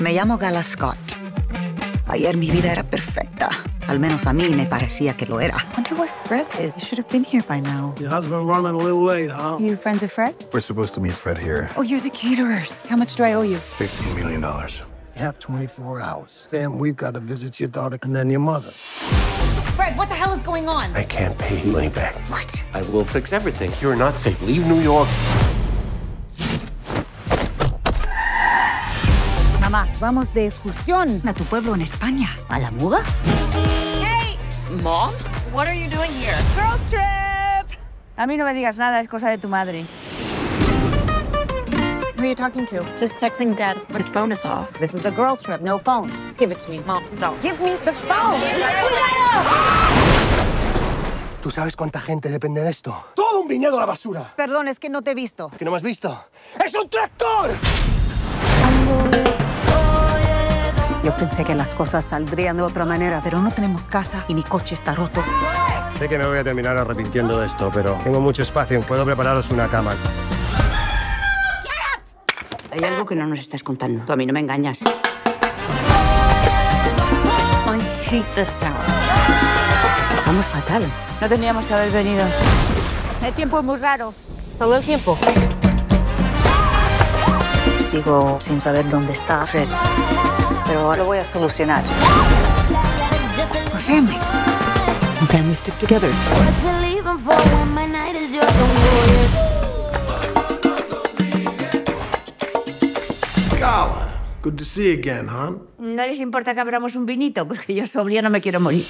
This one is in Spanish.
Me llamo Gala Scott. Ayer mi vida era perfecta. Al menos a mí me parecía que lo era. I Wonder where Fred is. He should have been here by now. Your husband running a little late, huh? You friends of Fred's? We're supposed to meet Fred here. Oh, you're the caterers. How much do I owe you? $15 million. You have 24 hours. Then we've got to visit your daughter and then your mother. Fred, what the hell is going on? I can't pay you money back. What? I will fix everything. You're not safe. Leave New York. Mamá, vamos de excursión a tu pueblo en España. ¿A la muda? Mom? What are you doing here? Girls trip! A mí no me digas nada, es cosa de tu madre. Who are you talking to? Just texting Dad. His phone is off. This is a girls trip, no phones. Give it to me. Mom, stop. Give me the phone! ¿Tú sabes cuánta gente depende de esto? ¡Todo un viñedo a la basura! Perdón, es que no te he visto. ¿Que no me has visto? ¡Es un tractor! Yo pensé que las cosas saldrían de otra manera, pero no tenemos casa y mi coche está roto. Sé que me voy a terminar arrepintiendo de esto, pero tengo mucho espacio. Puedo prepararos una cama. Hay algo que no nos estás contando. Tú a mí no me engañas. I hate this town. Estamos fatal. No teníamos que haber venido. El tiempo es muy raro. Solo el tiempo. Sigo sin saber dónde está Fred, pero lo voy a solucionar. We're family. And families stick together. Gala. Good to see you again, huh? ¿No les importa que abramos un vinito? Porque yo sobria no me quiero morir.